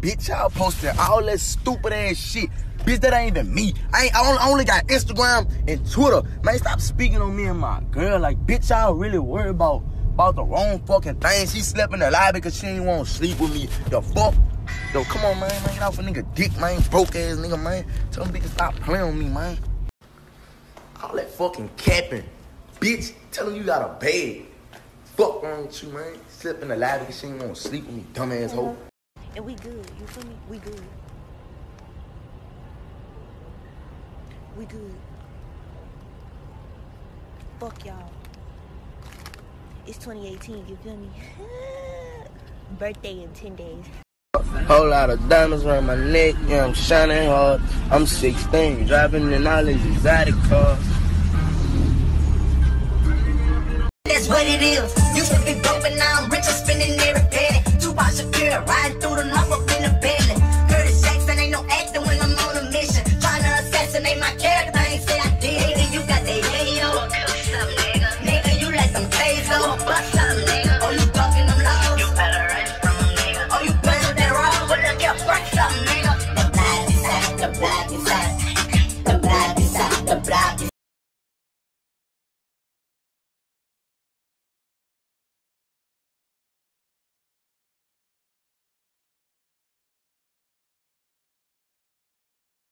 bitch. Y'all posting all that stupid ass shit. Bitch, that ain't even me. I ain't, I only, got Instagram and Twitter. Man, stop speaking on me and my girl. Like, bitch, y'all really worry about about the wrong fucking thing. She slept in the lobby because she ain't want to sleep with me. The fuck? Yo, come on, man. Man, get off a nigga dick, man. Broke ass nigga, man. Tell them bitches stop playing with me, man. All that fucking capping. Bitch, tell them you got a bed. Fuck wrong with you, man. Slept in the lobby because she ain't want to sleep with me, dumbass hoe. And we good. You feel me? We good. We good. Fuck y'all. It's 2018, you feel me? Birthday in 10 days. Whole lot of diamonds around my neck, yeah, I'm shining hard. I'm 16, driving in all these exotic cars. That's what it is. Used to be broke, but now I'm rich. I'm spending nigga. Oh,